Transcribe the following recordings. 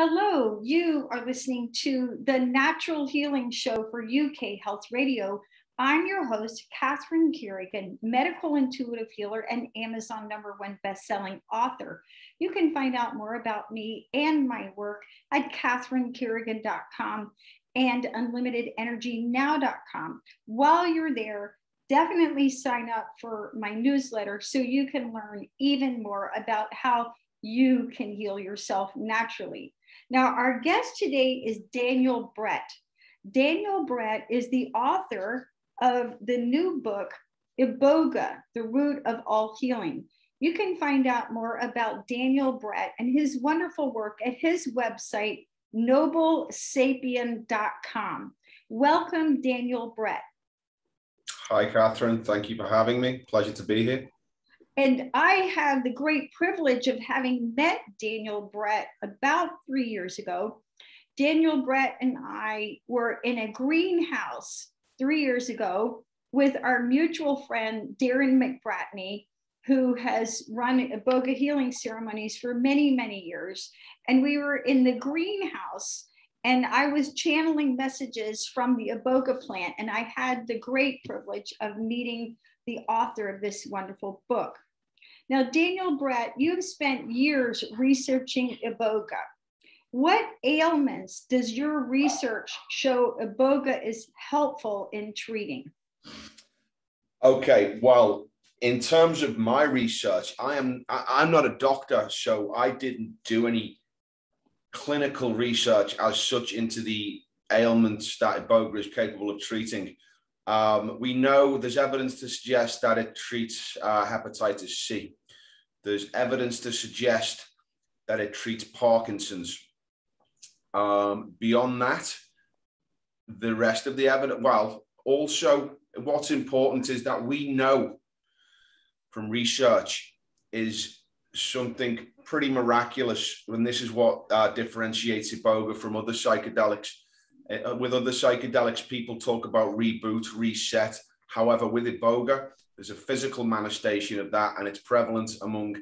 Hello, you are listening to the Natural Healing Show for UK Health Radio. I'm your host, Catherine Carrigan, medical intuitive healer and Amazon number one best-selling author. You can find out more about me and my work at catherinecarrigan.com and unlimitedenergynow.com. While you're there, definitely sign up for my newsletter so you can learn even more about how you can heal yourself naturally. Now, our guest today is Daniel Brett. Daniel Brett is the author of the new book, Iboga, The Root of All Healing. You can find out more about Daniel Brett and his wonderful work at his website, noblesapien.com. Welcome, Daniel Brett. Hi, Catherine. Thank you for having me. Pleasure to be here. And I have the great privilege of having met Daniel Brett about three years ago. Daniel Brett and I were in a greenhouse three years ago with our mutual friend, Darin McBratney, who has run Iboga healing ceremonies for many, many years. And we were in the greenhouse and I was channeling messages from the Iboga plant. And I had the great privilege of meeting the author of this wonderful book. Now, Daniel Brett, you've spent years researching Iboga. What ailments does your research show Iboga is helpful in treating? Okay, well, in terms of my research, I am I, am not a doctor, so I didn't do any clinical research as such into the ailments that Iboga is capable of treating. Um, we know there's evidence to suggest that it treats uh, hepatitis C. There's evidence to suggest that it treats Parkinson's. Um, beyond that, the rest of the evidence, well, also what's important is that we know from research is something pretty miraculous, and this is what uh, differentiates Iboga from other psychedelics. Uh, with other psychedelics, people talk about reboot, reset. However, with Iboga, there's a physical manifestation of that, and it's prevalent among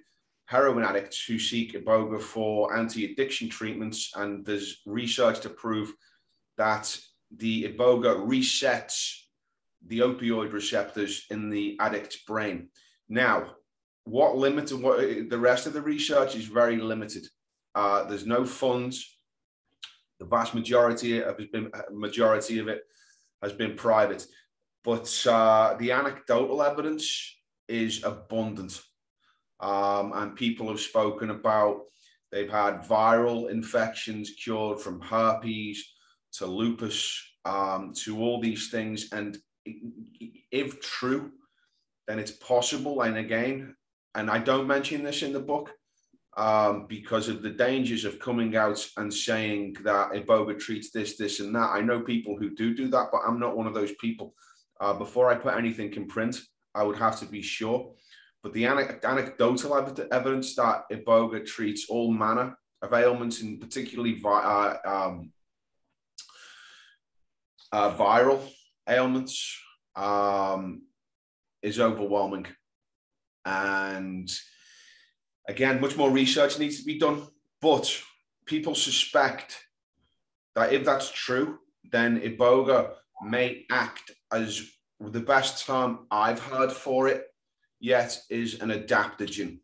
heroin addicts who seek Iboga for anti-addiction treatments. And there's research to prove that the Iboga resets the opioid receptors in the addict's brain. Now, what limited what the rest of the research is very limited. Uh, there's no funds. The vast majority of it been majority of it has been private but uh, the anecdotal evidence is abundant. Um, and people have spoken about they've had viral infections cured from herpes to lupus um, to all these things. And if true, then it's possible. And again, and I don't mention this in the book um, because of the dangers of coming out and saying that Iboga treats this, this, and that. I know people who do do that, but I'm not one of those people. Uh, before I put anything in print, I would have to be sure. But the anecdotal evidence that Iboga treats all manner of ailments, and particularly vi- uh, um, uh, viral ailments, um, is overwhelming. And again, much more research needs to be done. But people suspect that if that's true, then Iboga may act as the best term I've heard for it yet is an adaptogen.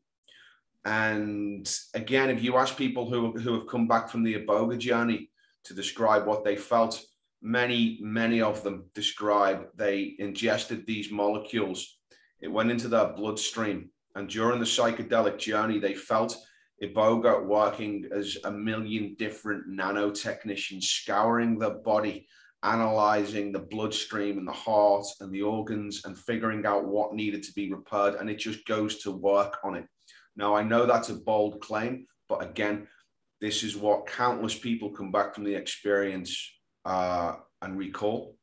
And again, if you ask people who, who have come back from the Iboga journey to describe what they felt, many, many of them describe they ingested these molecules. It went into their bloodstream. And during the psychedelic journey, they felt Iboga working as a million different nanotechnicians, scouring the body analyzing the bloodstream and the heart and the organs and figuring out what needed to be repaired. And it just goes to work on it. Now, I know that's a bold claim, but again, this is what countless people come back from the experience uh, and recall.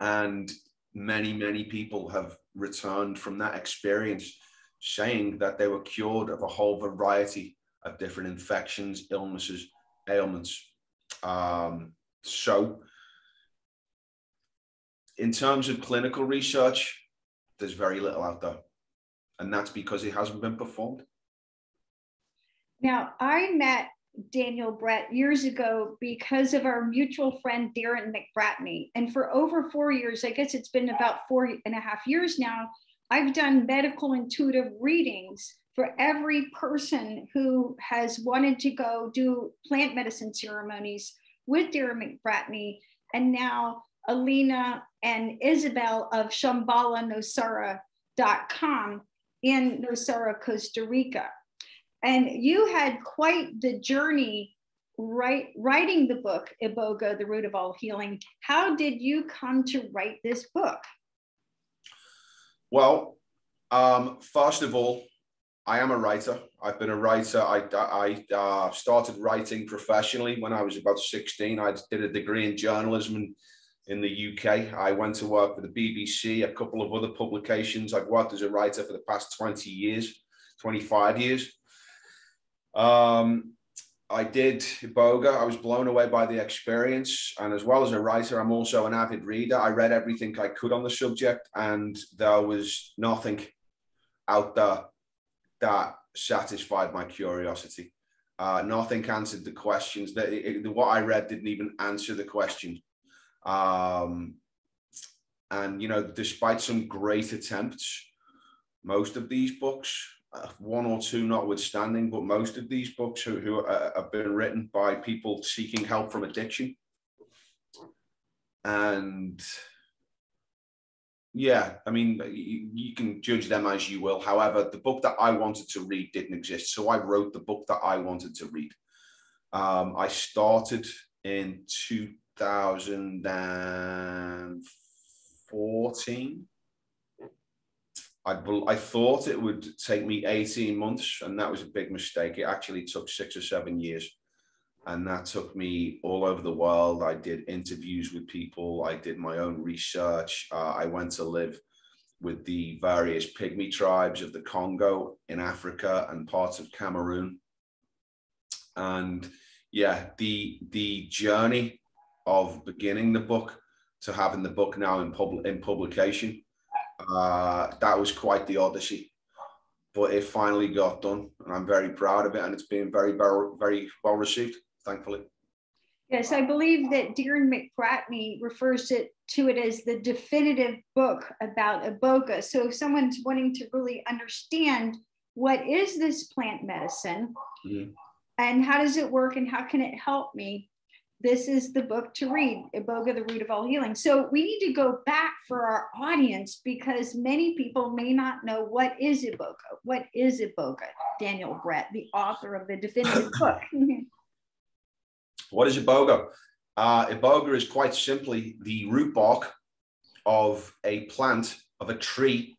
And many, many people have returned from that experience saying that they were cured of a whole variety of different infections, illnesses, ailments. Um, so in terms of clinical research, there's very little out there. And that's because it hasn't been performed. Now, I met Daniel Brett years ago because of our mutual friend Darin McBratney. And for over four years, I guess it's been about four and a half years now, I've done medical intuitive readings for every person who has wanted to go do plant medicine ceremonies with Darin McBratney. And now Alina and Isabel of ShambhalaNosara.com in Nosara, Costa Rica. And you had quite the journey writing the book, Iboga, The Root of All Healing. How did you come to write this book? Well, um, first of all, I am a writer. I've been a writer. I, I uh, started writing professionally when I was about 16. I did a degree in journalism in, in the UK. I went to work for the BBC, a couple of other publications. I've worked as a writer for the past 20 years, 25 years. Um, I did Iboga. I was blown away by the experience. And as well as a writer, I'm also an avid reader. I read everything I could on the subject, and there was nothing out there that satisfied my curiosity. Uh, nothing answered the questions. That it, what I read didn't even answer the question. Um, and you know, despite some great attempts, most of these books one or two notwithstanding, but most of these books who, who uh, have been written by people seeking help from addiction. And yeah, I mean, you, you, can judge them as you will. However, the book that I wanted to read didn't exist. So I wrote the book that I wanted to read. Um, I started in 2014 I, I thought it would take me 18 months, and that was a big mistake. It actually took six or seven years. And that took me all over the world. I did interviews with people, I did my own research. Uh, I went to live with the various pygmy tribes of the Congo in Africa and parts of Cameroon. And yeah, the the journey of beginning the book to having the book now in public in publication uh, that was quite the odyssey, but it finally got done, and I'm very proud of it, and it's been very, very, very well received, thankfully. Yes, I believe that Darin McBratney refers it, to it as the definitive book about iboga. So if someone's wanting to really understand what is this plant medicine mm-hmm. and how does it work and how can it help me, this is the book to read, Iboga, the root of all healing. So we need to go back for our audience because many people may not know what is Iboga. What is Iboga? Daniel Brett, the author of the definitive book. what is Iboga? Uh, Iboga is quite simply the root bark of a plant, of a tree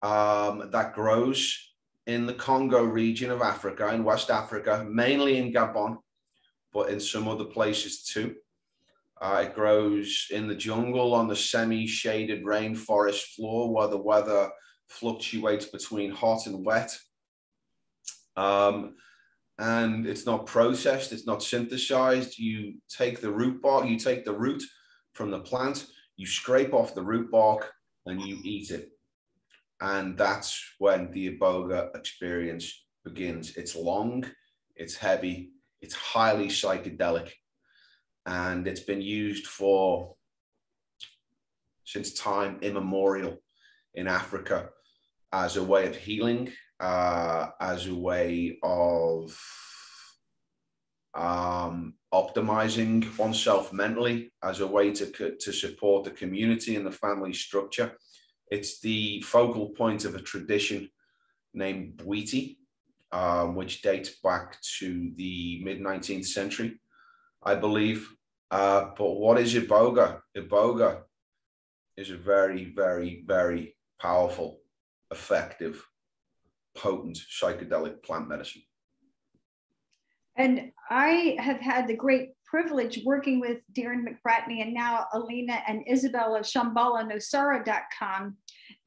um, that grows in the Congo region of Africa, in West Africa, mainly in Gabon but in some other places too. Uh, it grows in the jungle on the semi-shaded rainforest floor where the weather fluctuates between hot and wet. Um, and it's not processed, it's not synthesized. You take the root bark, you take the root from the plant, you scrape off the root bark and you eat it. And that's when the iboga experience begins. It's long, it's heavy, it's highly psychedelic and it's been used for since time immemorial in Africa as a way of healing, uh, as a way of um, optimizing oneself mentally, as a way to, to support the community and the family structure. It's the focal point of a tradition named Bwiti, um, which dates back to the mid 19th century, I believe. Uh, but what is Iboga? Iboga is a very, very, very powerful, effective, potent psychedelic plant medicine. And I have had the great privilege working with Darin McBratney and now Alina and Isabel of ShambhalaNosara.com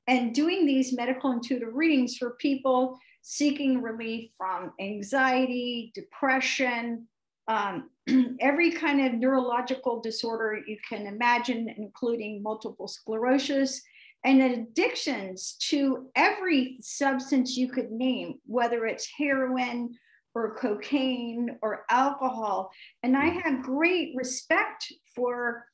and doing these medical intuitive readings for people seeking relief from anxiety, depression, um, every kind of neurological disorder you can imagine, including multiple sclerosis and addictions to every substance you could name, whether it's heroin or cocaine or alcohol. And I have great respect for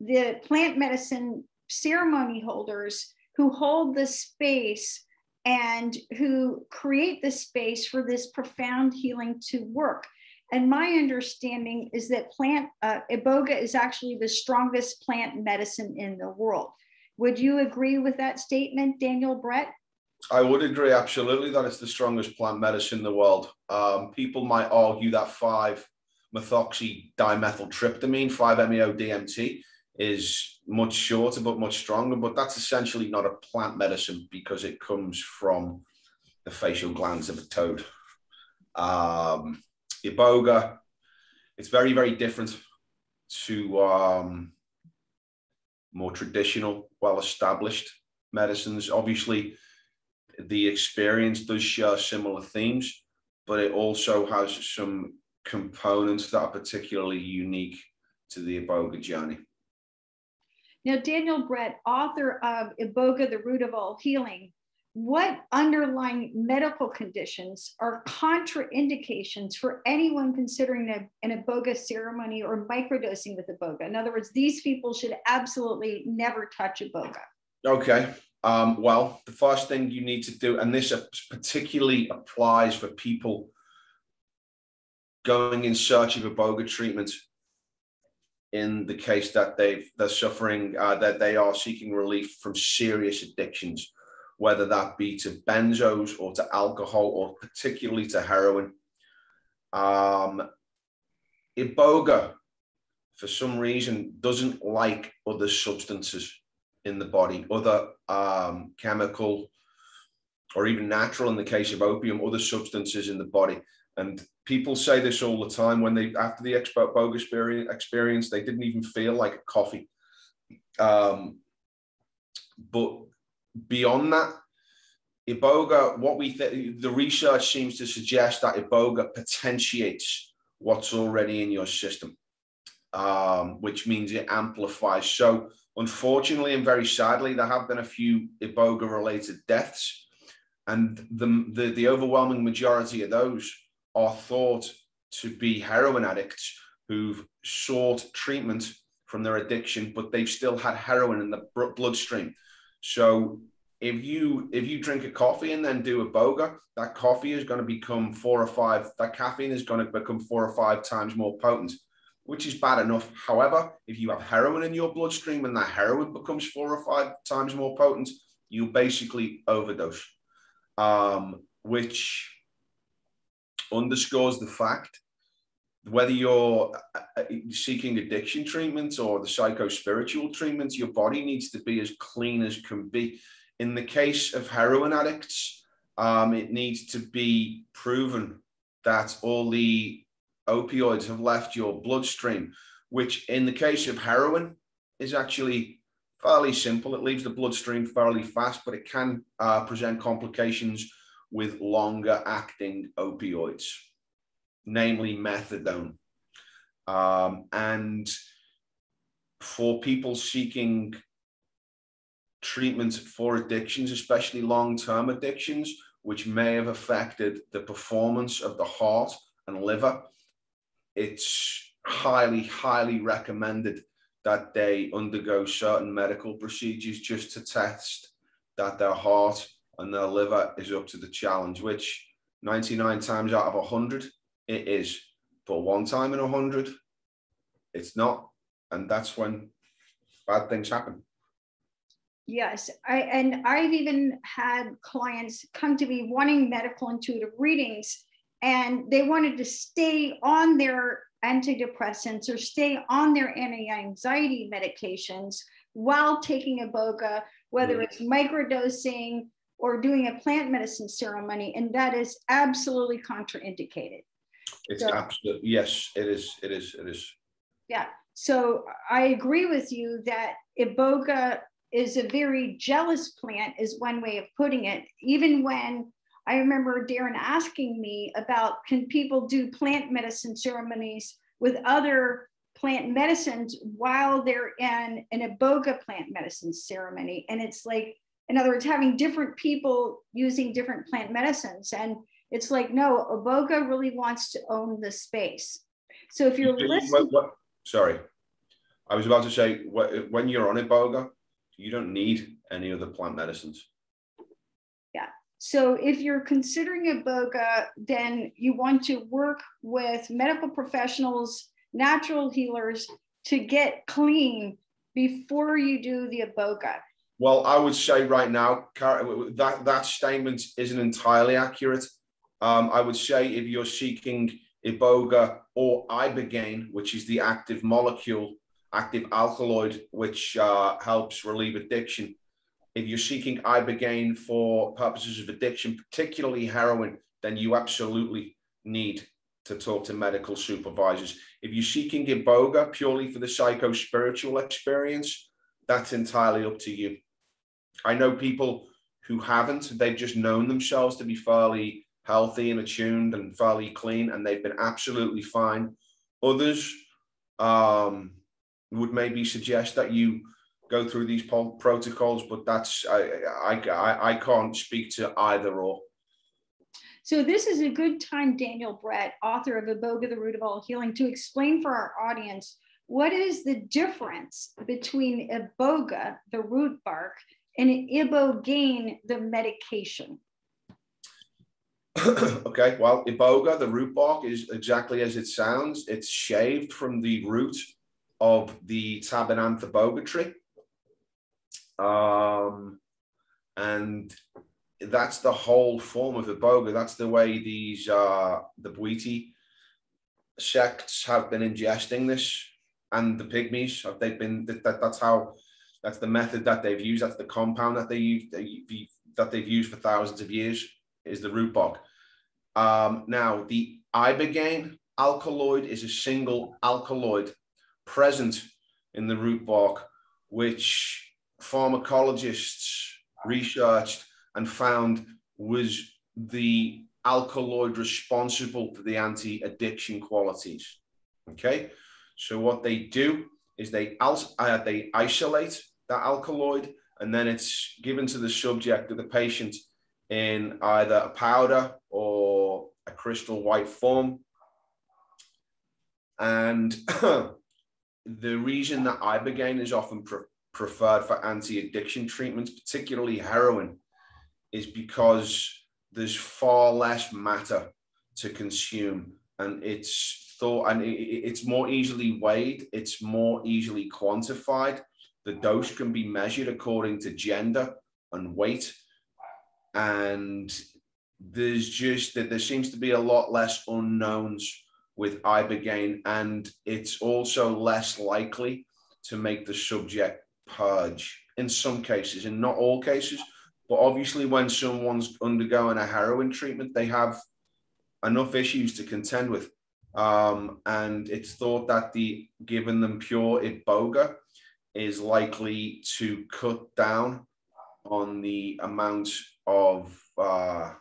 the plant medicine ceremony holders who hold the space and who create the space for this profound healing to work. And my understanding is that plant uh, iboga is actually the strongest plant medicine in the world. Would you agree with that statement, Daniel Brett? I would agree absolutely that it's the strongest plant medicine in the world. Um, people might argue that 5 methoxy dimethyltryptamine, 5-MeO DMT, is much shorter but much stronger, but that's essentially not a plant medicine because it comes from the facial glands of a toad. Um, iboga, it's very, very different to um, more traditional, well established medicines. Obviously, the experience does share similar themes, but it also has some components that are particularly unique to the Iboga journey. Now, Daniel Brett, author of Iboga, the Root of All Healing, what underlying medical conditions are contraindications for anyone considering a, an iboga ceremony or microdosing with iboga? In other words, these people should absolutely never touch iboga. Okay. Um, well, the first thing you need to do, and this particularly applies for people going in search of iboga treatment in the case that they've they're suffering uh, that they are seeking relief from serious addictions whether that be to benzos or to alcohol or particularly to heroin. Um, Iboga, for some reason, doesn't like other substances in the body, other um, chemical or even natural, in the case of opium, other substances in the body. And people say this all the time when they, after the Iboga experience, experience they didn't even feel like a coffee. Um, but beyond that, Iboga, what we th- the research seems to suggest that Iboga potentiates what's already in your system, um, which means it amplifies. So, unfortunately and very sadly, there have been a few Iboga related deaths, and the, the, the overwhelming majority of those are thought to be heroin addicts who've sought treatment from their addiction, but they've still had heroin in the bloodstream. So if you if you drink a coffee and then do iboga, that coffee is going to become four or five. That caffeine is going to become four or five times more potent, which is bad enough. However, if you have heroin in your bloodstream and that heroin becomes four or five times more potent, you basically overdose, um, which underscores the fact whether you're uh, uh, seeking addiction treatment or the psycho spiritual treatments, your body needs to be as clean as can be. In the case of heroin addicts, um, it needs to be proven that all the opioids have left your bloodstream, which in the case of heroin is actually fairly simple. It leaves the bloodstream fairly fast, but it can uh, present complications with longer acting opioids, namely methadone. Um, and for people seeking treatment for addictions, especially long term addictions, which may have affected the performance of the heart and liver, it's highly, highly recommended that they undergo certain medical procedures just to test that their heart and their liver is up to the challenge, which 99 times out of 100 it is. But one time in 100, it's not. And that's when bad things happen. Yes, I and I've even had clients come to me wanting medical intuitive readings, and they wanted to stay on their antidepressants or stay on their anti-anxiety medications while taking iboga, whether it's microdosing or doing a plant medicine ceremony, and that is absolutely contraindicated. It's so, absolutely yes, it is. It is. It is. Yeah. So I agree with you that iboga is a very jealous plant, is one way of putting it. Even when I remember Darin asking me about can people do plant medicine ceremonies with other plant medicines while they're in an iboga plant medicine ceremony. And it's like, in other words, having different people using different plant medicines. And It's like, no, Iboga really wants to own the space. So if you're listening, sorry, I was about to say when you're on Iboga, you don't need any other plant medicines. So if you're considering Iboga, then you want to work with medical professionals, natural healers to get clean before you do the Iboga. Well, I would say right now that that statement isn't entirely accurate. Um, I would say if you're seeking iboga or ibogaine, which is the active molecule, active alkaloid, which uh, helps relieve addiction. If you're seeking ibogaine for purposes of addiction, particularly heroin, then you absolutely need to talk to medical supervisors. If you're seeking iboga purely for the psycho spiritual experience, that's entirely up to you. I know people who haven't, they've just known themselves to be fairly healthy and attuned and fairly clean, and they've been absolutely fine. Others um, would maybe suggest that you go through these protocols, but that's I, I I can't speak to either or. So this is a good time, Daniel Brett, author of Iboga, the Root of All Healing, to explain for our audience what is the difference between Iboga, the root bark, and Ibogaine, the medication. okay, well, iboga, the root bark, is exactly as it sounds. It's shaved from the root of the Tabernanthe iboga tree. Um, and that's the whole form of iboga. That's the way these, uh, the Bwiti sects have been ingesting this and the pygmies. Have they been, that, that, that's how, that's the method that they've used. That's the compound that they use, that they've used for thousands of years is the root bark. Um, now, the ibogaine alkaloid is a single alkaloid present in the root bark, which pharmacologists researched and found was the alkaloid responsible for the anti-addiction qualities. Okay, so what they do is they uh, they isolate that alkaloid, and then it's given to the subject or the patient in either a powder or a crystal white form. And the reason that ibogaine is often preferred for anti-addiction treatments, particularly heroin, is because there's far less matter to consume, and it's thought, and it's more easily weighed, it's more easily quantified. The dose can be measured according to gender and weight, and there's just that there seems to be a lot less unknowns with ibogaine and it's also less likely to make the subject purge in some cases in not all cases but obviously when someone's undergoing a heroin treatment they have enough issues to contend with um, and it's thought that the giving them pure iboga is likely to cut down on the amount of uh,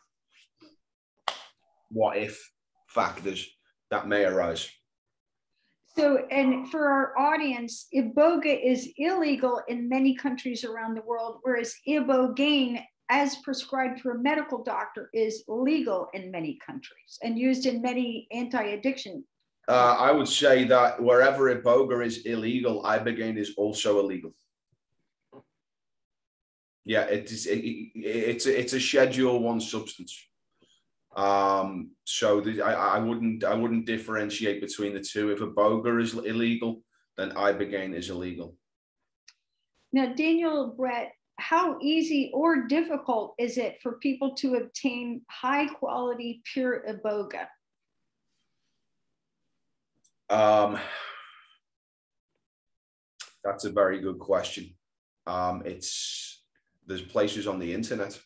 what if factors that may arise. So, and for our audience, iboga is illegal in many countries around the world, whereas ibogaine, as prescribed for a medical doctor, is legal in many countries and used in many anti-addiction. Uh, I would say that wherever iboga is illegal, ibogaine is also illegal. Yeah, it is. It, it, it's a, it's a Schedule One substance. Um, so the, I, I wouldn't I wouldn't differentiate between the two. If iboga is illegal, then ibogaine is illegal. Now, Daniel Brett, how easy or difficult is it for people to obtain high quality pure iboga? Um, that's a very good question. Um, it's there's places on the internet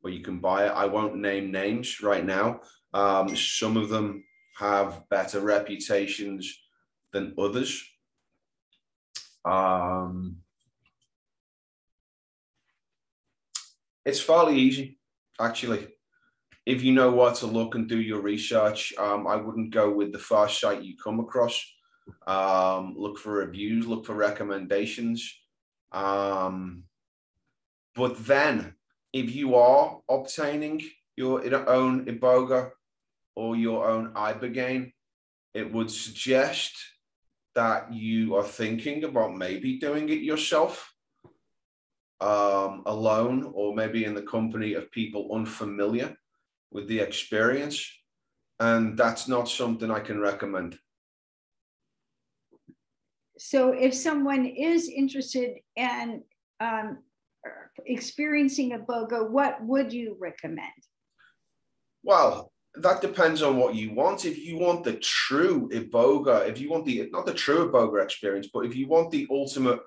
where you can buy it. I won't name names right now. Um, some of them have better reputations than others. Um, it's fairly easy, actually. If you know where to look and do your research, um, I wouldn't go with the first site you come across. Um, look for reviews, look for recommendations. Um, but then, if you are obtaining your own iboga or your own ibogaine, it would suggest that you are thinking about maybe doing it yourself um, alone or maybe in the company of people unfamiliar with the experience. And that's not something I can recommend. So, if someone is interested in um, experiencing a iboga, what would you recommend? Well, that depends on what you want. If you want the true iboga, if you want the not the true iboga experience, but if you want the ultimate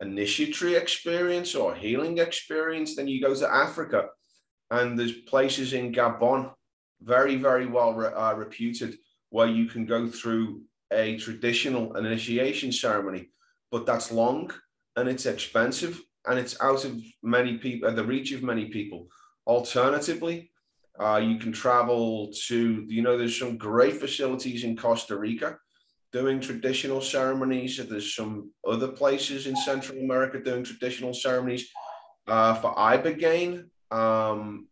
initiatory experience or healing experience, then you go to Africa, and there's places in Gabon, very very well re, uh, reputed, where you can go through a traditional initiation ceremony, but that's long and it's expensive and it's out of many people, the reach of many people. Alternatively, uh, you can travel to, you know, there's some great facilities in Costa Rica doing traditional ceremonies. There's some other places in Central America doing traditional ceremonies. Uh, for Ibogaine, um,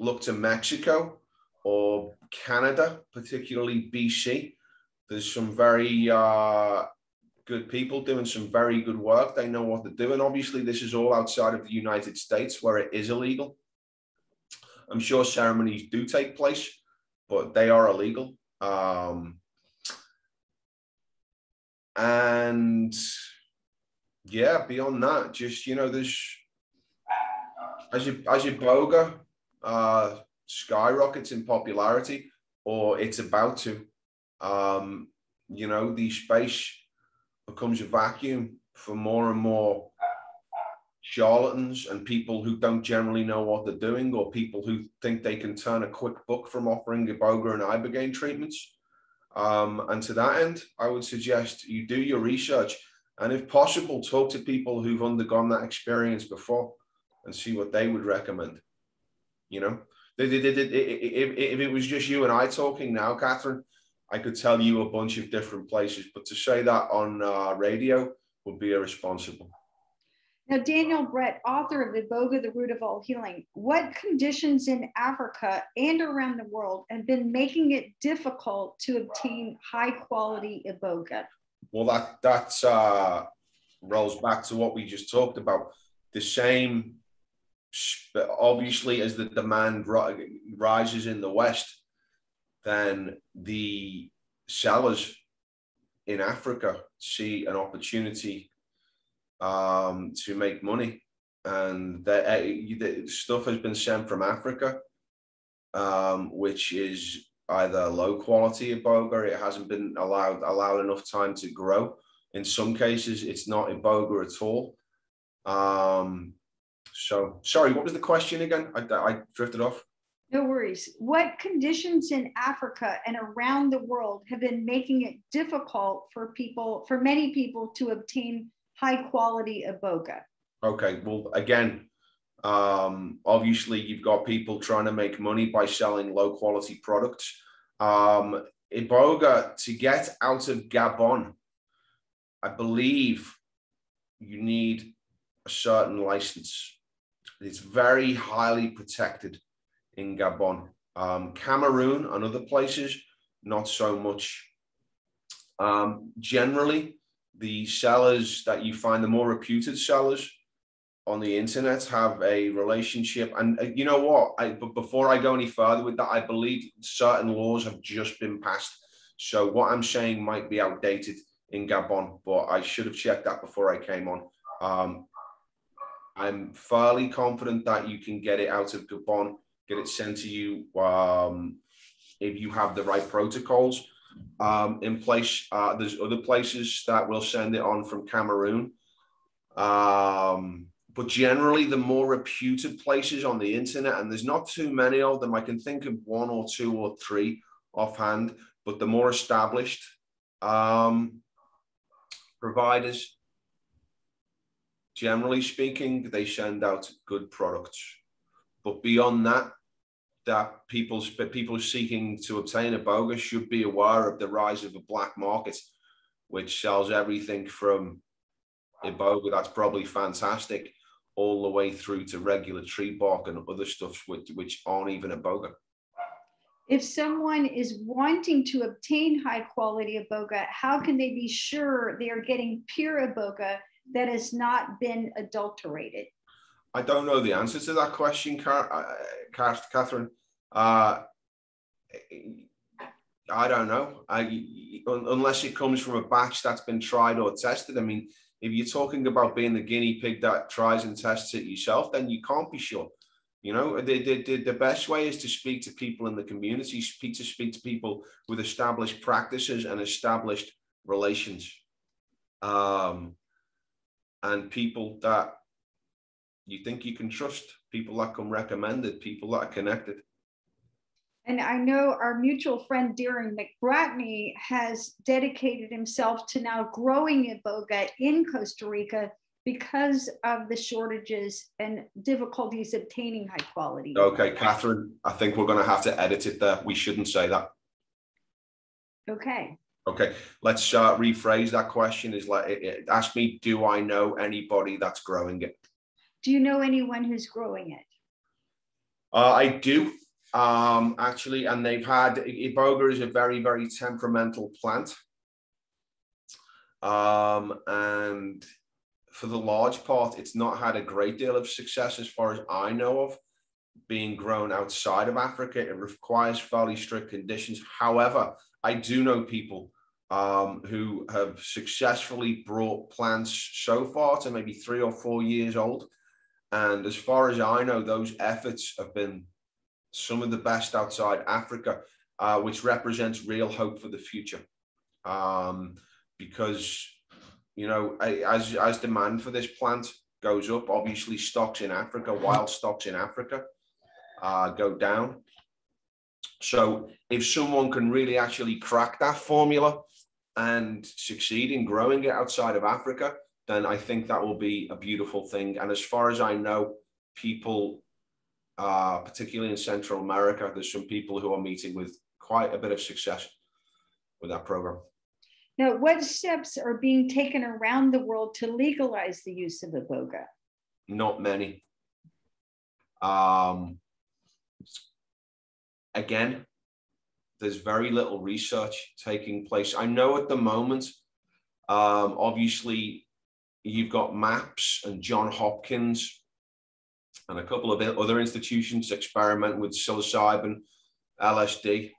look to Mexico or Canada, particularly BC. There's some very uh, good people doing some very good work. They know what they're doing. Obviously, this is all outside of the United States where it is illegal. I'm sure ceremonies do take place, but they are illegal. Um, and yeah, beyond that, just you know, there's as you as iboga uh, skyrockets in popularity, or it's about to. Um, you know, the space becomes a vacuum for more and more charlatans and people who don't generally know what they're doing or people who think they can turn a quick buck from offering iboga and ibogaine treatments. Um, and to that end, I would suggest you do your research and if possible, talk to people who've undergone that experience before and see what they would recommend. You know, if it was just you and I talking now, Catherine, I could tell you a bunch of different places, but to say that on uh, radio would be irresponsible. Now, Daniel Brett, author of the Iboga, the Root of All Healing, what conditions in Africa and around the world have been making it difficult to obtain high quality Iboga? Well, that that uh, rolls back to what we just talked about. The same, obviously, as the demand rises in the West, then the sellers in Africa see an opportunity um, to make money. And the, uh, the stuff has been sent from Africa, um, which is either low quality iboga, it hasn't been allowed allowed enough time to grow. In some cases, it's not iboga at all. Um, so, sorry, what was the question again? I, I drifted off. No worries. What conditions in Africa and around the world have been making it difficult for people, for many people, to obtain high quality iboga? Okay, well, again, um, obviously you've got people trying to make money by selling low quality products. Um, iboga to get out of Gabon, I believe you need a certain license. It's very highly protected in Gabon. Um, Cameroon and other places, not so much. Um, generally, the sellers that you find, the more reputed sellers on the internet, have a relationship. And uh, you know what? I, but before I go any further with that, I believe certain laws have just been passed. So what I'm saying might be outdated in Gabon, but I should have checked that before I came on. Um, I'm fairly confident that you can get it out of Gabon, get it sent to you um, if you have the right protocols um, in place. Uh, there's other places that will send it on from Cameroon. Um, but generally, the more reputed places on the internet, and there's not too many of them, I can think of one or two or three offhand, but the more established um, providers, generally speaking, they send out good products. But beyond that, that people people seeking to obtain iboga should be aware of the rise of a black market, which sells everything from iboga that's probably fantastic, all the way through to regular tree bark and other stuff which, which aren't even iboga. If someone is wanting to obtain high quality iboga, how can they be sure they are getting pure iboga that has not been adulterated? I don't know the answer to that question, uh, Catherine. Uh, I don't know. I, unless it comes from a batch that's been tried or tested. I mean, if you're talking about being the guinea pig that tries and tests it yourself, then you can't be sure. You know, the, the, the best way is to speak to people in the community, speak to speak to people with established practices and established relations. Um, and people that you think you can trust, people that come recommended, people that are connected. And I know our mutual friend Darin McBratney has dedicated himself to now growing iboga in Costa Rica because of the shortages and difficulties obtaining high quality. Okay, Catherine, I think we're going to have to edit it there. We shouldn't say that. Okay. Okay, let's uh, rephrase that question. Is like, ask me, do I know anybody that's growing it? Do you know anyone who's growing it? Uh, I do, um, actually, and they've had iboga is a very, very temperamental plant, um, and for the large part, it's not had a great deal of success as far as I know of being grown outside of Africa. It requires fairly strict conditions. However, I do know people um, who have successfully brought plants so far to maybe three or four years old and as far as I know, those efforts have been some of the best outside Africa, uh, which represents real hope for the future. Um, because, you know, as, as demand for this plant goes up, obviously stocks in Africa, wild stocks in Africa uh, go down. So if someone can really actually crack that formula and succeed in growing it outside of Africa, then I think that will be a beautiful thing. And as far as I know, people, uh, particularly in Central America, there's some people who are meeting with quite a bit of success with that program. Now, what steps are being taken around the world to legalize the use of iboga? Not many. Um, again, there's very little research taking place. I know at the moment, um, obviously, you've got MAPS and John Hopkins and a couple of other institutions experiment with psilocybin, LSD,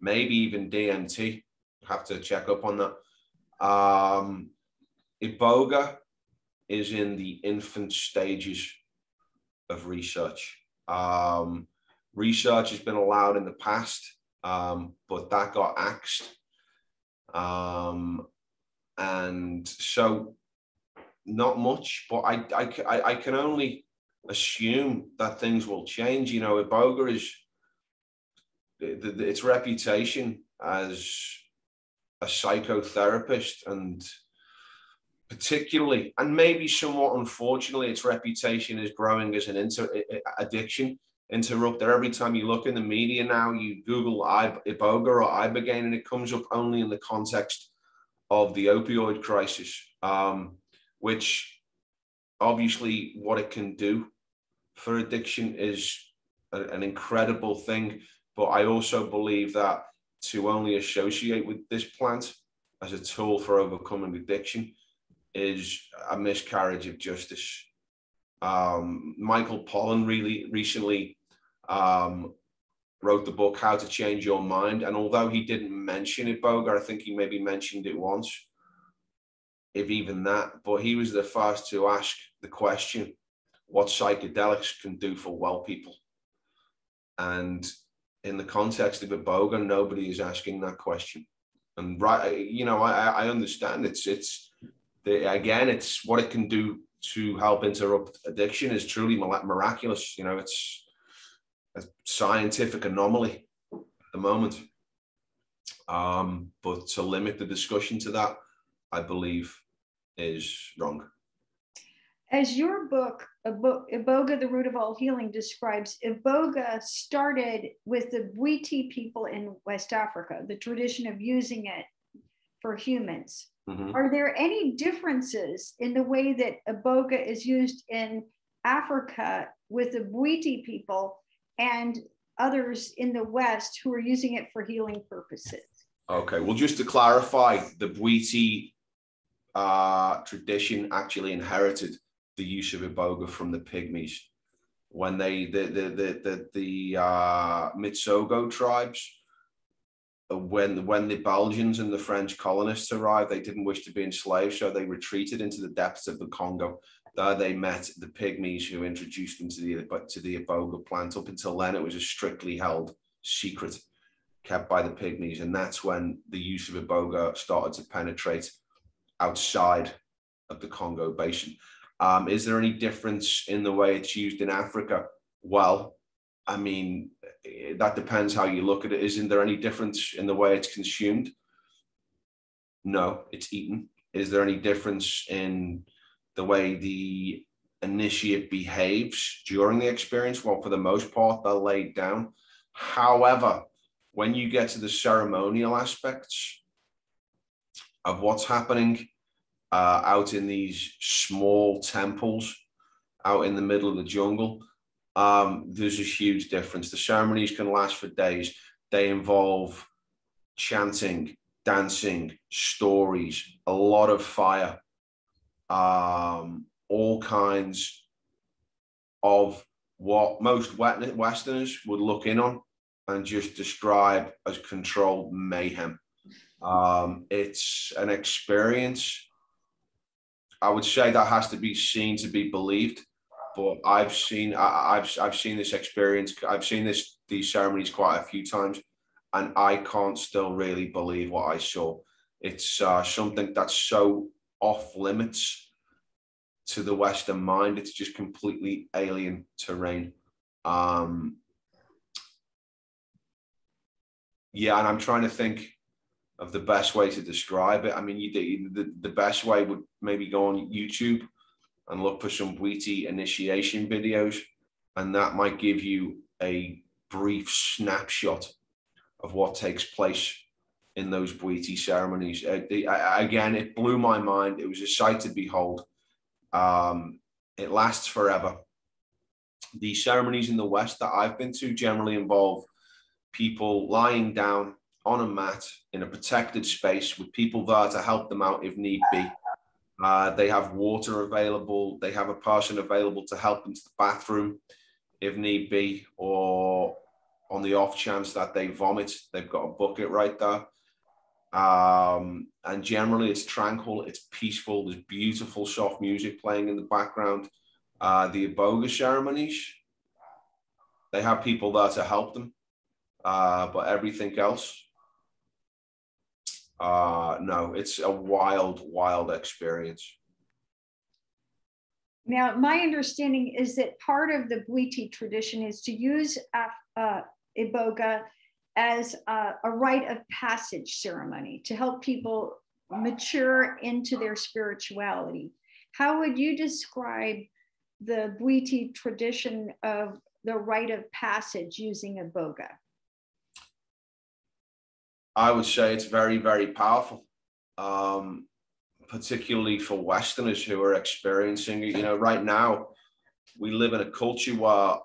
maybe even DMT. Have to check up on that. Um, Iboga is in the infant stages of research. Um, research has been allowed in the past, um, but that got axed. Um, and so not much, but I, I, I can only assume that things will change. You know, Iboga is the its reputation as a psychotherapist and particularly and maybe somewhat unfortunately its reputation is growing as an inter- addiction interrupter every time you look in the media now you google iboga or ibogaine and it comes up only in the context of the opioid crisis um, which obviously what it can do for addiction is a, an incredible thing. But I also believe that to only associate with this plant as a tool for overcoming addiction is a miscarriage of justice. Um, Michael Pollan really recently um, wrote the book How to Change Your Mind, and although he didn't mention iboga, I think he maybe mentioned it once if even that. But he was the first to ask the question what psychedelics can do for well people. And in the context of Iboga, nobody is asking that question. And right, you know, I, I understand it's it's the, again, it's what it can do to help interrupt addiction is truly miraculous. You know, it's a scientific anomaly at the moment. Um, but to limit the discussion to that, I believe is wrong. As your book, Iboga, the Root of All Healing, describes, Iboga started with the Bwiti people in West Africa, the tradition of using it for humans. Mm-hmm. Are there any differences in the way that iboga is used in Africa with the Bwiti people and others in the West who are using it for healing purposes? Okay, well, just to clarify, the Bwiti uh, tradition actually inherited the use of iboga from the Pygmies when they the the the the, the uh, Mitsogo tribes when when the Belgians and the French colonists arrived, they didn't wish to be enslaved, so they retreated into the depths of the Congo. There they met the Pygmies who introduced them to the to the iboga plant. Up until then, it was a strictly held secret kept by the Pygmies, and that's when the use of iboga started to penetrate outside of the Congo basin. Um, is there any difference in the way it's used in Africa? Well, I mean, that depends how you look at it. Isn't there any difference in the way it's consumed? No, it's eaten. Is there any difference in the way the initiate behaves during the experience? Well, for the most part, they're laid down. However, when you get to the ceremonial aspects of what's happening uh, out in these small temples out in the middle of the jungle, um, there's a huge difference. The ceremonies can last for days. They involve chanting, dancing, stories, a lot of fire, um, all kinds of what most Westerners would look in on and just describe as controlled mayhem. Um, it's an experience. I would say that has to be seen to be believed but I've seen I, have I've seen this experience. I've seen this these ceremonies quite a few times, and I can't still really believe what I saw. It's uh, something that's so off limits to the Western mind. It's just completely alien terrain. Um, yeah, and I'm trying to think of the best way to describe it. I mean, you, the, the best way would maybe go on YouTube and look for some Bwiti initiation videos, and that might give you a brief snapshot of what takes place in those Bwiti ceremonies. Uh, the, uh, again, it blew my mind. It was a sight to behold. Um, it lasts forever. The ceremonies in the West that I've been to generally involve people lying down on a mat in a protected space with people there to help them out if need be. Uh, they have water available. They have a person available to help them to the bathroom if need be, or on the off chance that they vomit, they've got a bucket right there. Um, and generally, it's tranquil, it's peaceful. There's beautiful soft music playing in the background. Uh, the iboga ceremonies, they have people there to help them, uh, but everything else, uh, no, it's a wild, wild experience. Now, my understanding is that part of the Bwiti tradition is to use uh, Iboga as a, a rite of passage ceremony to help people mature into their spirituality. How would you describe the Bwiti tradition of the rite of passage using Iboga? I would say it's very, very powerful, um, particularly for Westerners who are experiencing it. You know, right now, we live in a culture where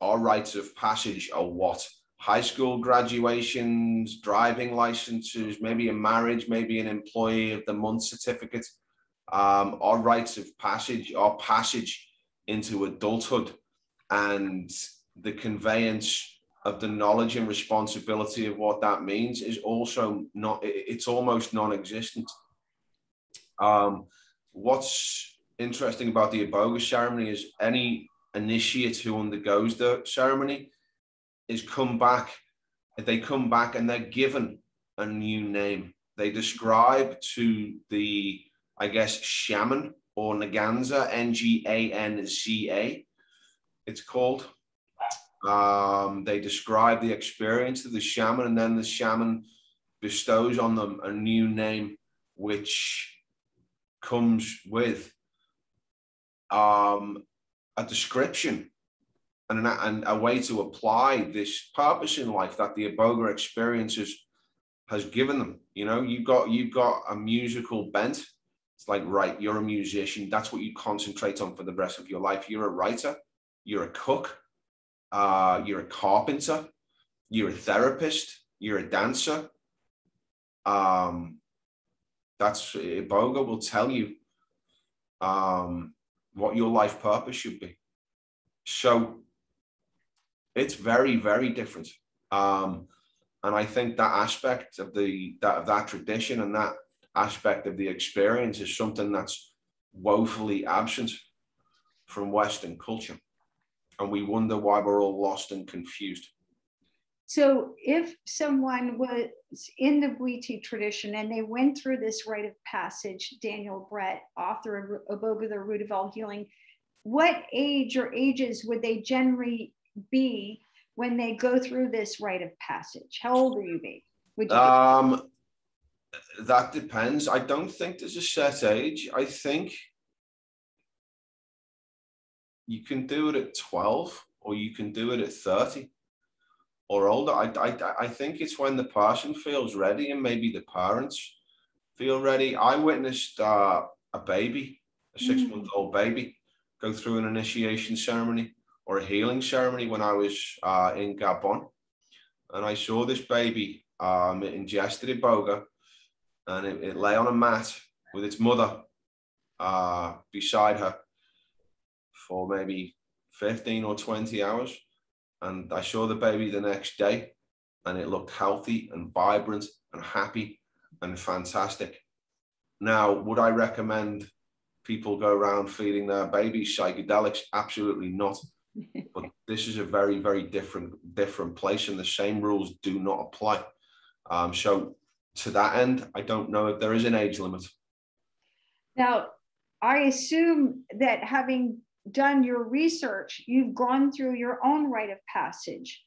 our rites of passage are what? High school graduations, driving licenses, maybe a marriage, maybe an employee of the month certificate. Um, our rites of passage, our passage into adulthood and the conveyance of the knowledge and responsibility of what that means is also not it's almost non-existent. Um, what's interesting about the iboga ceremony is any initiate who undergoes the ceremony is come back they come back and they're given a new name. They describe to the i guess shaman or naganza n-g-a-n-z-a it's called um, they describe the experience of the shaman, and then the shaman bestows on them a new name, which comes with um, a description and, an, and a way to apply this purpose in life that the iboga experiences has given them. You know, you've got you've got a musical bent. It's like, right, you're a musician. That's what you concentrate on for the rest of your life. You're a writer, you're a cook, uh, you're a carpenter, you're a therapist, you're a dancer. Um, that's Iboga will tell you um, what your life purpose should be. So it's very, very different. Um, and I think that aspect of the that of that tradition and that aspect of the experience is something that's woefully absent from Western culture. And we wonder why we're all lost and confused. So if someone was in the Bwiti tradition and they went through this rite of passage, Daniel Brett, author of Iboga the Root of All Healing, what age or ages would they generally be when they go through this rite of passage? How old are you be? Would you um, be? that depends. I don't think there's a set age. I think you can do it at 12 or you can do it at 30 or older. I, I, I think it's when the person feels ready and maybe the parents feel ready. I witnessed uh, a baby, a six month old baby, go through an initiation ceremony or a healing ceremony when I was uh, in Gabon. And I saw this baby, um, it ingested Iboga and it, it, lay on a mat with its mother uh, beside her for maybe 15 or 20 hours. And I saw the baby the next day and it looked healthy and vibrant and happy and fantastic. Now, would I recommend people go around feeding their babies psychedelics? Absolutely not. but this is a very, very different, different place, and the same rules do not apply. Um, so, to that end, I don't know if there is an age limit. Now, I assume that having done your research, you've gone through your own rite of passage.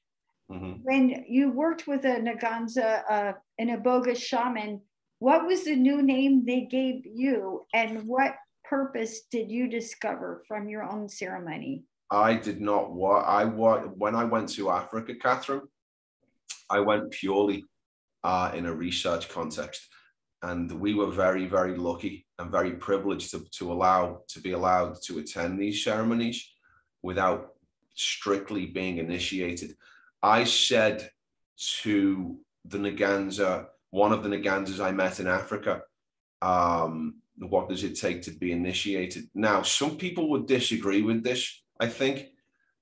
Mm-hmm. When you worked with a Naganza, uh, an Iboga shaman, what was the new name they gave you, and what purpose did you discover from your own ceremony? I did not what I what when I went to Africa, Catherine, I went purely uh, in a research context, and we were very very lucky and very privileged to, to allow to be allowed to attend these ceremonies without strictly being initiated. I said to the Naganza, one of the Naganzas I met in Africa, um, what does it take to be initiated? Now, some people would disagree with this I think.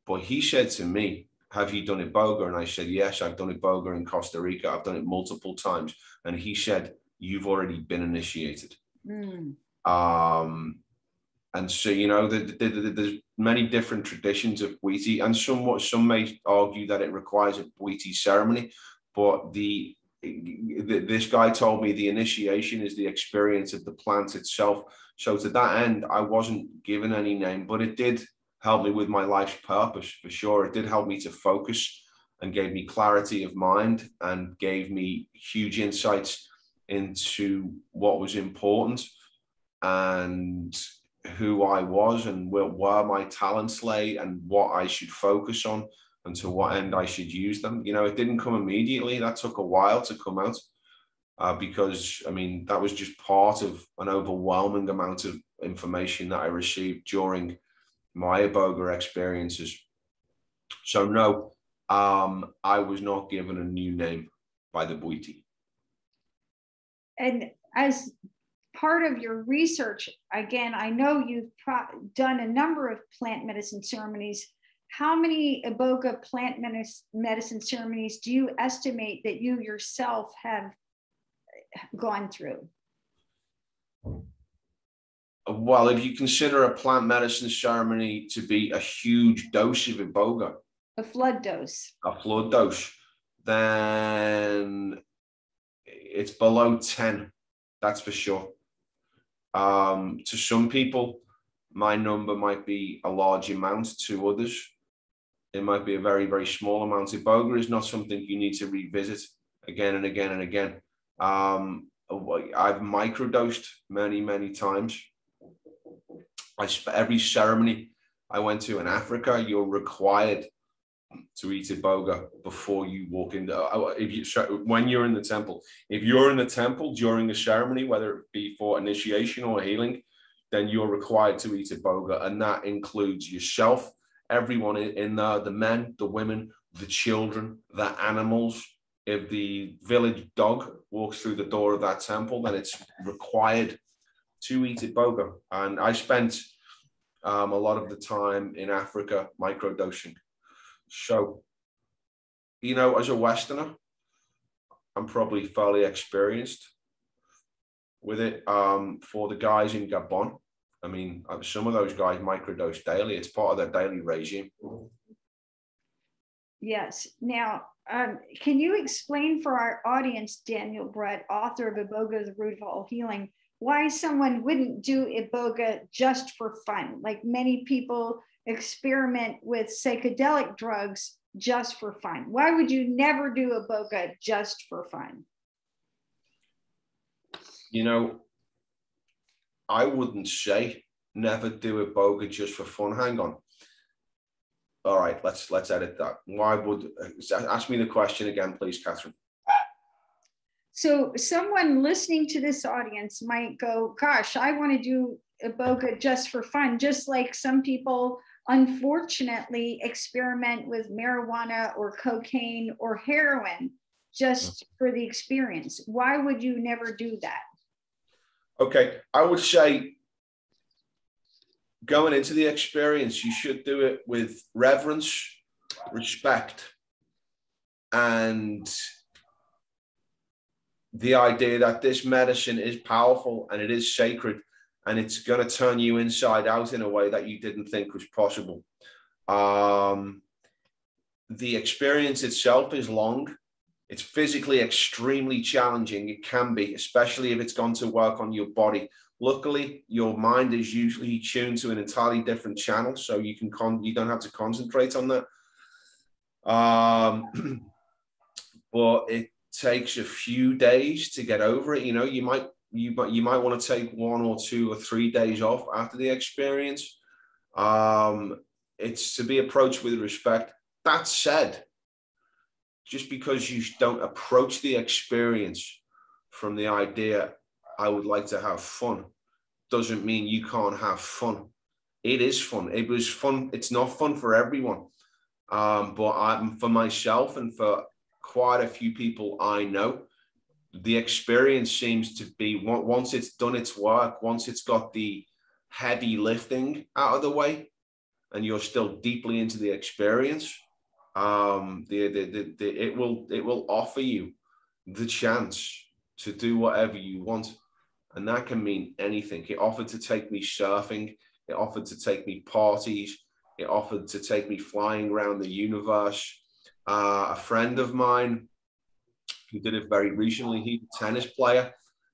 But he said to me, Have you done iboga? And I said, Yes, I've done iboga in Costa Rica. I've done it multiple times. And he said, You've already been initiated. Mm. Um, and so, you know, the, the, the, there's many different traditions of Bwiti, and somewhat some may argue that it requires a Bwiti ceremony. But the this guy told me the initiation is the experience of the plant itself. So to that end, I wasn't given any name, but it did help me with my life's purpose for sure. It did help me to focus and gave me clarity of mind and gave me huge insights into what was important and who I was and where, where my talents lay and what I should focus on and to what end I should use them. You know, it didn't come immediately. That took a while to come out uh, because, I mean, that was just part of an overwhelming amount of information that I received during my Iboga experiences. So no, um, I was not given a new name by the Bwiti. And as part of your research, again, I know you've pro- done a number of plant medicine ceremonies. How many Iboga plant medicine ceremonies do you estimate that you yourself have gone through? well, if you consider a plant medicine ceremony to be a huge dose of iboga, a flood dose, a flood dose, then it's below 10. That's for sure. Um, to some people, my number might be a large amount. To others, it might be a very, very small amount. Iboga is not something you need to revisit again and again and again. Um, I've microdosed many, many times. I every ceremony I went to in Africa, you're required to eat iboga before you walk in. Uh, if you when you're in the temple, if you're in the temple during the ceremony, whether it be for initiation or healing, then you're required to eat iboga, and that includes yourself, everyone in there, the men, the women, the children, the animals. If the village dog walks through the door of that temple, then it's required to eat iboga. And I spent um, a lot of the time in Africa microdosing. So, you know, as a Westerner, I'm probably fairly experienced with it. Um, for the guys in Gabon, I mean, uh, some of those guys microdose daily. It's part of their daily regime. Yes. Now, um, can you explain for our audience, Daniel Brett, author of Iboga, The Root of All Healing, why someone wouldn't do Iboga just for fun? Like many people experiment with psychedelic drugs just for fun. Why would you never do Iboga just for fun? You know, I wouldn't say never do iboga just for fun. Hang on. All right, let's let's edit that. Why would ask me the question again, please, Catherine? So someone listening to this audience might go, "Gosh, I want to do iboga just for fun," just like some people unfortunately experiment with marijuana or cocaine or heroin just for the experience. Why would you never do that? Okay, I would say going into the experience, you should do it with reverence, respect, and the idea that this medicine is powerful and it is sacred and it's going to turn you inside out in a way that you didn't think was possible. Um, the experience itself is long. It's physically extremely challenging. It can be, especially if it's gone to work on your body. Luckily, your mind is usually tuned to an entirely different channel, so you can con- you don't have to concentrate on that. Um, but it takes a few days to get over it. You know, you might you might you might want to take one or two or three days off after the experience. Um, it's to be approached with respect. That said, just because you don't approach the experience from the idea I would like to have fun doesn't mean you can't have fun. It is fun. It was fun. It's not fun for everyone. Um, but I'm for myself and for quite a few people I know, the experience seems to be once it's done its work, once it's got the heavy lifting out of the way, and you're still deeply into the experience, um, the, the, the, the, it will it will offer you the chance to do whatever you want, and that can mean anything. It offered to take me surfing. It offered to take me parties. It offered to take me flying around the universe. Uh, a friend of mine who did it very recently. He's a tennis player.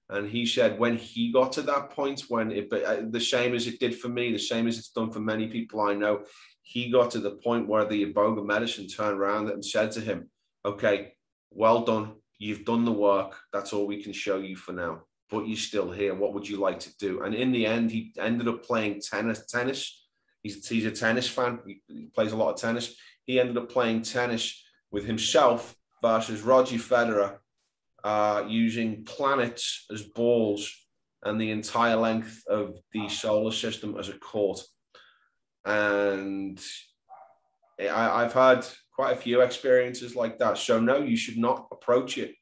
And he said when he got to that point, when it, uh, the same as it did for me, the same as it's done for many people I know, he got to the point where the Iboga medicine turned around and said to him, okay, well done. You've done the work. That's all we can show you for now. But you're still here. What would you like to do? And in the end, he ended up playing tennis. Tennis. He's, he's a tennis fan. He plays a lot of tennis. He ended up playing tennis with himself versus Roger Federer uh, using planets as balls and the entire length of the solar system as a court. And I, have had quite a few experiences like that. So, no, you should not approach it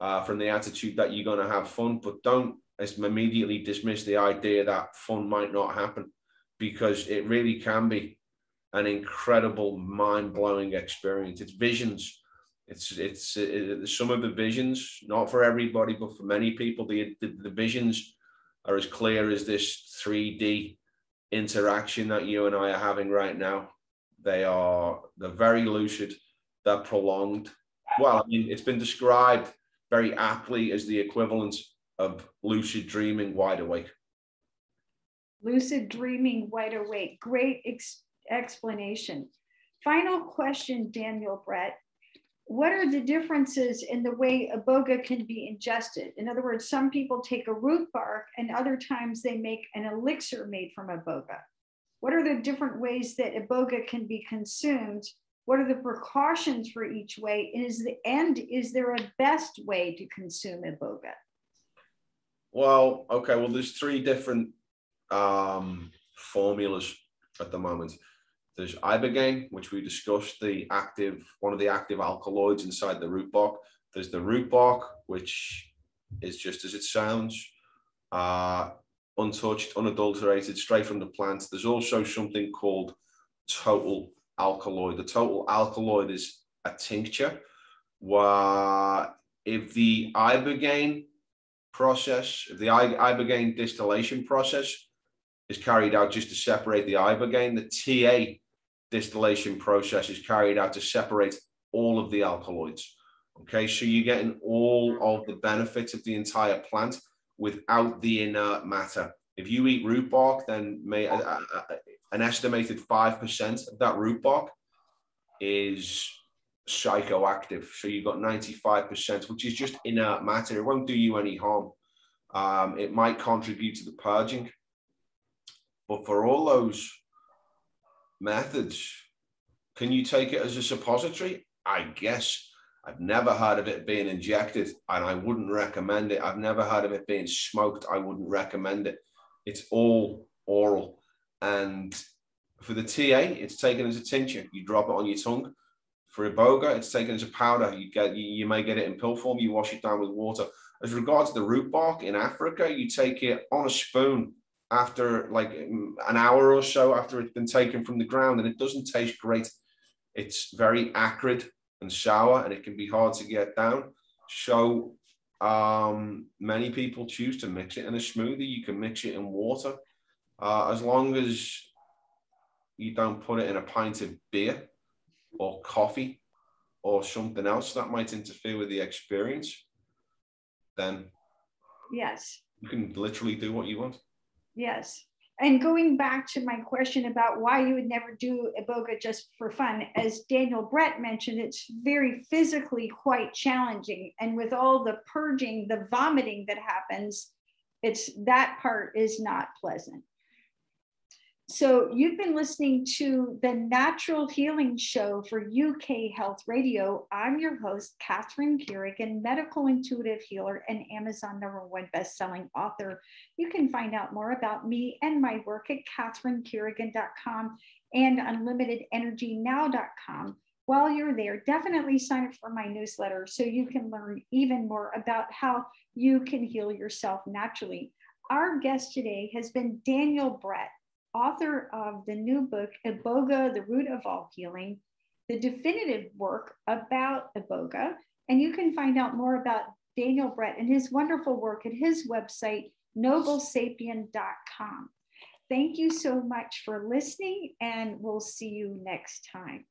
uh, from the attitude that you're going to have fun, but don't immediately dismiss the idea that fun might not happen because it really can be an incredible, mind blowing experience. It's visions it's it's it, some of the visions, not for everybody, but for many people, the, the, the visions are as clear as this 3D interaction that you and I are having right now. They are they're very lucid, they're prolonged. Well, I mean, it's been described very aptly as the equivalent of lucid dreaming wide awake. Lucid dreaming wide awake. Great ex- explanation. Final question, Daniel Brett what are the differences in the way iboga can be ingested? In other words, some people take a root bark and other times they make an elixir made from iboga. What are the different ways that iboga can be consumed What are the precautions for each way? And is the end, is there a best way to consume iboga? Well, okay. Well, there's three different um, formulas at the moment. There's ibogaine, which we discussed, the active, one of the active alkaloids inside the root bark. There's the root bark, which is just as it sounds, uh, untouched, unadulterated, straight from the plant. There's also something called total alkaloid. The total alkaloid is a tincture where if the ibogaine process, if the ibogaine distillation process is carried out just to separate the ibogaine, the TA distillation process is carried out to separate all of the alkaloids. Okay, so you're getting all of the benefits of the entire plant without the inert matter. If you eat root bark, then may, uh, uh, uh an estimated 5% of that root bark is psychoactive. So you've got 95%, which is just inert matter. It won't do you any harm. Um, it might contribute to the purging. But for all those methods. Can you take it as a suppository? I guess. I've never heard of it being injected and I wouldn't recommend it. I've never heard of it being smoked. I wouldn't recommend it. It's all oral. And for the TA, it's taken as a tincture. You drop it on your tongue. For iboga, it's taken as a powder. You get you, you may get it in pill form. You wash it down with water. As regards the root bark in Africa, you take it on a spoon after like an hour or so after it's been taken from the ground and it doesn't taste great. It's very acrid and sour and it can be hard to get down. So um, many people choose to mix it in a smoothie. You can mix it in water uh, as long as you don't put it in a pint of beer or coffee or something else that might interfere with the experience. Then yes, you can literally do what you want. Yes. And going back to my question about why you would never do iboga just for fun, as Daniel Brett mentioned, it's very physically quite challenging. And with all the purging, the vomiting that happens, it's that part is not pleasant. So, you've been listening to the Natural Healing Show for UK Health Radio. I'm your host, Catherine Carrigan, medical intuitive healer and Amazon number one best-selling author. You can find out more about me and my work at catherinecarrigan.com and unlimitedenergynow.com. While you're there, definitely sign up for my newsletter so you can learn even more about how you can heal yourself naturally. Our guest today has been Daniel Brett author of the new book, Iboga, The Root of All Healing, the definitive work about Iboga. And you can find out more about Daniel Brett and his wonderful work at his website, noblesapien.com. Thank you so much for listening, and we'll see you next time.